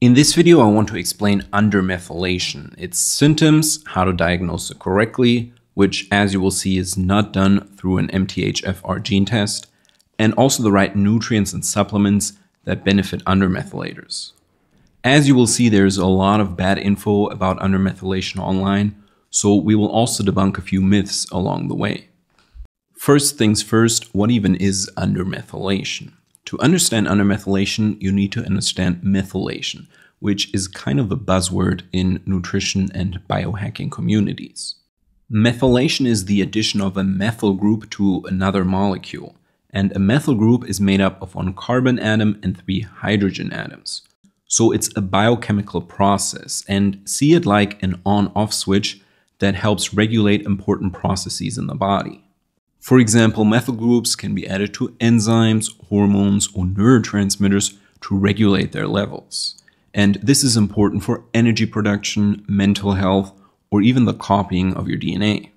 In this video, I want to explain undermethylation, its symptoms, how to diagnose it correctly, which as you will see is not done through an MTHFR gene test, and also the right nutrients and supplements that benefit undermethylators. As you will see, there's a lot of bad info about undermethylation online, so we will also debunk a few myths along the way. First things first, what even is undermethylation? To understand undermethylation, you need to understand methylation, which is kind of a buzzword in nutrition and biohacking communities. Methylation is the addition of a methyl group to another molecule, and a methyl group is made up of one carbon atom and three hydrogen atoms. So it's a biochemical process, and see it like an on off switch that helps regulate important processes in the body. For example, methyl groups can be added to enzymes, hormones, or neurotransmitters to regulate their levels. And this is important for energy production, mental health, or even the copying of your DNA.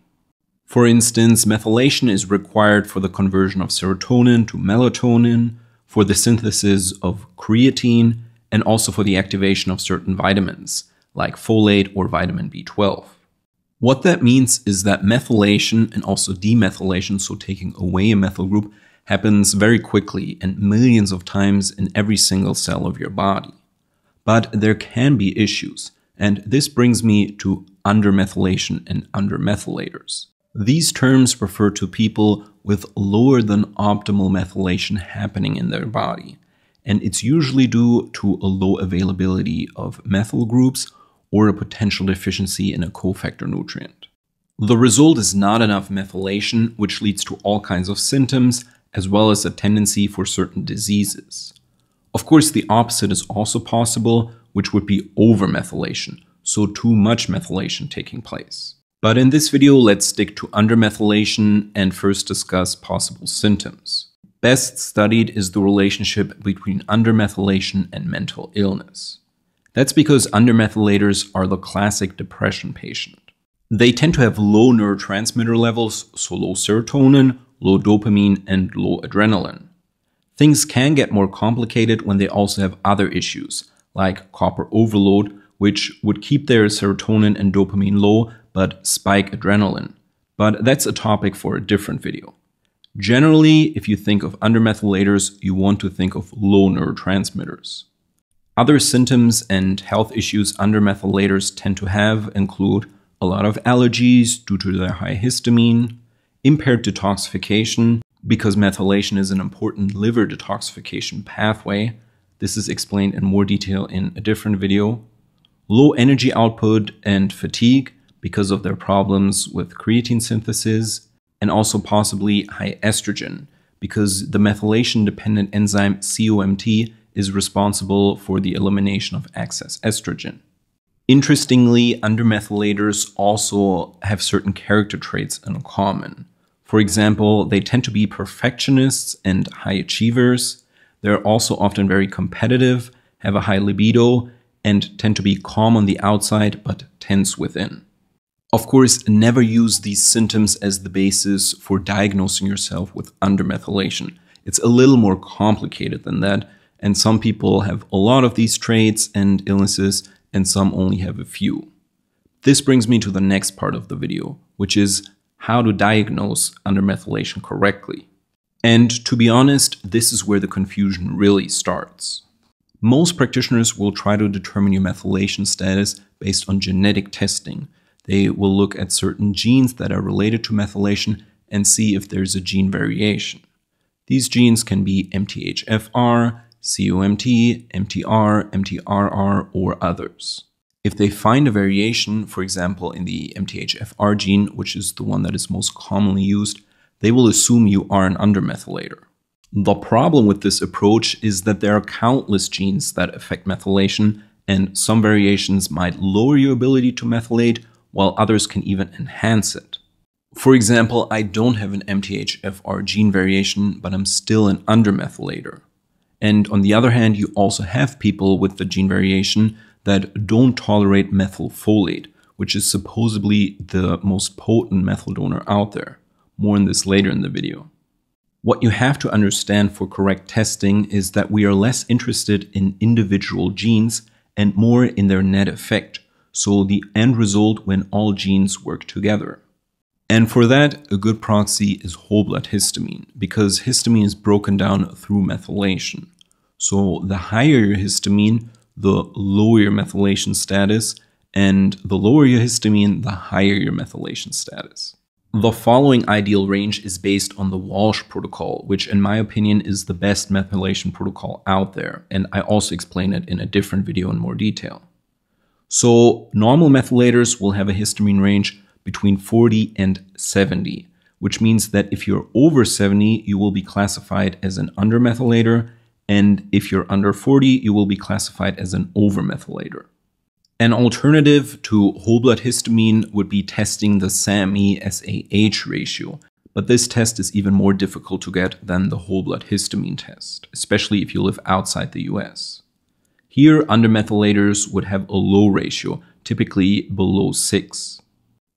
For instance, methylation is required for the conversion of serotonin to melatonin, for the synthesis of creatine, and also for the activation of certain vitamins, like folate or vitamin B12. What that means is that methylation and also demethylation, so taking away a methyl group, happens very quickly and millions of times in every single cell of your body. But there can be issues, and this brings me to undermethylation and undermethylators. These terms refer to people with lower than optimal methylation happening in their body, and it's usually due to a low availability of methyl groups or a potential deficiency in a cofactor nutrient. The result is not enough methylation, which leads to all kinds of symptoms, as well as a tendency for certain diseases. Of course, the opposite is also possible, which would be overmethylation, so too much methylation taking place. But in this video, let's stick to undermethylation and first discuss possible symptoms. Best studied is the relationship between undermethylation and mental illness. That's because undermethylators are the classic depression patient. They tend to have low neurotransmitter levels, so low serotonin, low dopamine, and low adrenaline. Things can get more complicated when they also have other issues, like copper overload, which would keep their serotonin and dopamine low but spike adrenaline. But that's a topic for a different video. Generally, if you think of undermethylators, you want to think of low neurotransmitters. Other symptoms and health issues undermethylators tend to have include a lot of allergies due to their high histamine, impaired detoxification, because methylation is an important liver detoxification pathway. This is explained in more detail in a different video. Low energy output and fatigue because of their problems with creatine synthesis, and also possibly high estrogen because the methylation dependent enzyme COMT is responsible for the elimination of excess estrogen. Interestingly, undermethylators also have certain character traits in common. For example, they tend to be perfectionists and high achievers. They're also often very competitive, have a high libido, and tend to be calm on the outside but tense within. Of course, never use these symptoms as the basis for diagnosing yourself with undermethylation. It's a little more complicated than that, and some people have a lot of these traits and illnesses, and some only have a few. This brings me to the next part of the video, which is how to diagnose undermethylation correctly. And to be honest, this is where the confusion really starts. Most practitioners will try to determine your methylation status based on genetic testing. They will look at certain genes that are related to methylation and see if there's a gene variation. These genes can be MTHFR, COMT, MTR, MTRR, or others. If they find a variation, for example, in the MTHFR gene, which is the one that is most commonly used, they will assume you are an undermethylator. The problem with this approach is that there are countless genes that affect methylation, and some variations might lower your ability to methylate, while others can even enhance it. For example, I don't have an MTHFR gene variation, but I'm still an undermethylator. And on the other hand, you also have people with the gene variation that don't tolerate methylfolate, which is supposedly the most potent methyl donor out there. More on this later in the video. What you have to understand for correct testing is that we are less interested in individual genes and more in their net effect, so the end result when all genes work together. And for that, a good proxy is whole blood histamine, because histamine is broken down through methylation. So the higher your histamine, the lower your methylation status, and the lower your histamine, the higher your methylation status. The following ideal range is based on the Walsh protocol, which in my opinion is the best methylation protocol out there, and I also explain it in a different video in more detail. So normal methylators will have a histamine range between 40 and 70, which means that if you're over 70, you will be classified as an undermethylator, and if you're under 40, you will be classified as an overmethylator. An alternative to whole blood histamine would be testing the SAMe SAH ratio, but this test is even more difficult to get than the whole blood histamine test, especially if you live outside the US. Here, undermethylators would have a low ratio, typically below 6.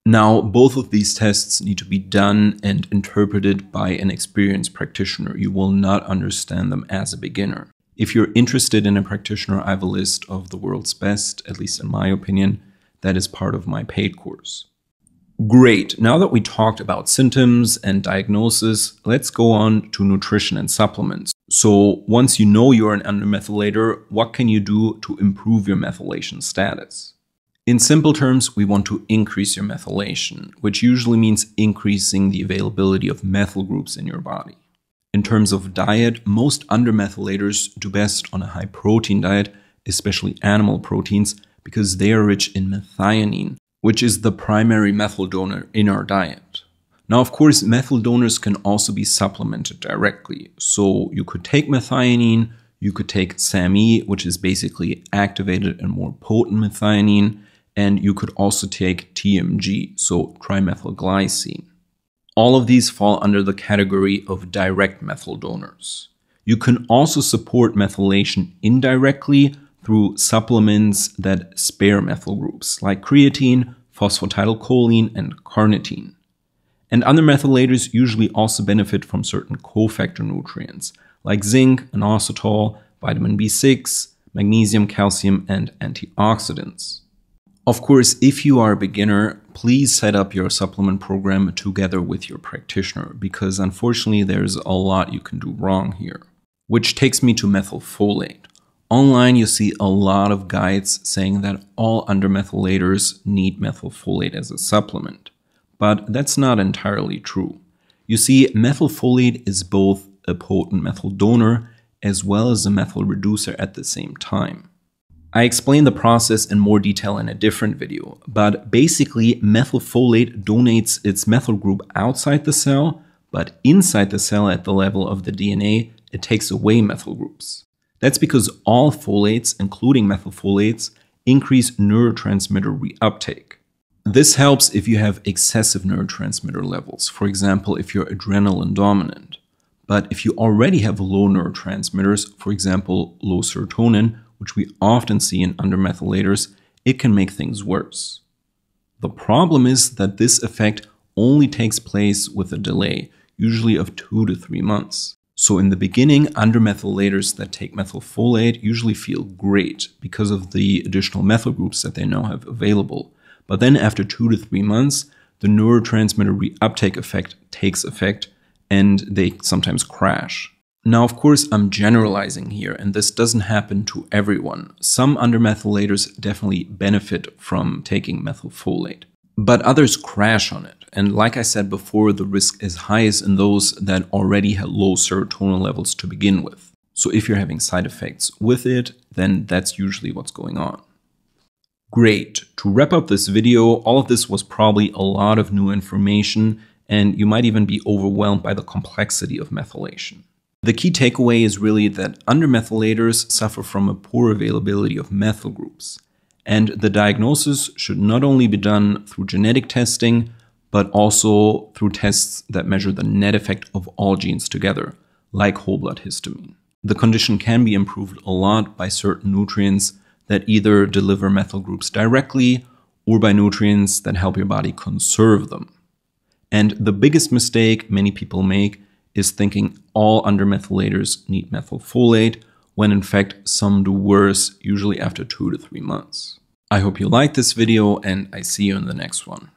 Now, both of these tests need to be done and interpreted by an experienced practitioner. You will not understand them as a beginner. If you're interested in a practitioner, I have a list of the world's best, at least in my opinion. That is part of my paid course. Great. Now that we talked about symptoms and diagnosis, let's go on to nutrition and supplements. So once you know you're an undermethylator, what can you do to improve your methylation status? In simple terms, we want to increase your methylation, which usually means increasing the availability of methyl groups in your body. In terms of diet, most undermethylators do best on a high protein diet, especially animal proteins, because they are rich in methionine, which is the primary methyl donor in our diet. Now, of course, methyl donors can also be supplemented directly. So you could take methionine, you could take SAMe, which is basically activated and more potent methionine, and you could also take TMG, so trimethylglycine. All of these fall under the category of direct methyl donors. You can also support methylation indirectly through supplements that spare methyl groups like creatine, phosphatidylcholine, and carnitine. And undermethylators usually also benefit from certain cofactor nutrients like zinc, inositol, vitamin B6, magnesium, calcium, and antioxidants. Of course, if you are a beginner, please set up your supplement program together with your practitioner because unfortunately there's a lot you can do wrong here. Which takes me to methylfolate. Online, you see a lot of guides saying that all undermethylators need methylfolate as a supplement, but that's not entirely true. You see, methylfolate is both a potent methyl donor as well as a methyl reducer at the same time. I explain the process in more detail in a different video, but basically methylfolate donates its methyl group outside the cell, but inside the cell at the level of the DNA, it takes away methyl groups. That's because all folates, including methylfolates, increase neurotransmitter reuptake. This helps if you have excessive neurotransmitter levels, for example, if you're adrenaline dominant. But if you already have low neurotransmitters, for example, low serotonin, which we often see in undermethylators, it can make things worse. The problem is that this effect only takes place with a delay, usually of two to three months. So in the beginning, undermethylators that take methylfolate usually feel great because of the additional methyl groups that they now have available. But then after two to three months, the neurotransmitter reuptake effect takes effect and they sometimes crash. Now, of course, I'm generalizing here, and this doesn't happen to everyone. Some undermethylators definitely benefit from taking methylfolate, but others crash on it. And like I said before, the risk is highest in those that already had low serotonin levels to begin with. So if you're having side effects with it, then that's usually what's going on. Great. To wrap up this video, all of this was probably a lot of new information, and you might even be overwhelmed by the complexity of methylation. The key takeaway is really that undermethylators suffer from a poor availability of methyl groups, and the diagnosis should not only be done through genetic testing, but also through tests that measure the net effect of all genes together, like whole blood histamine. The condition can be improved a lot by certain nutrients that either deliver methyl groups directly or by nutrients that help your body conserve them. And the biggest mistake many people make is thinking all undermethylators need methylfolate when in fact some do worse, usually after two to three months. I hope you liked this video and I see you in the next one.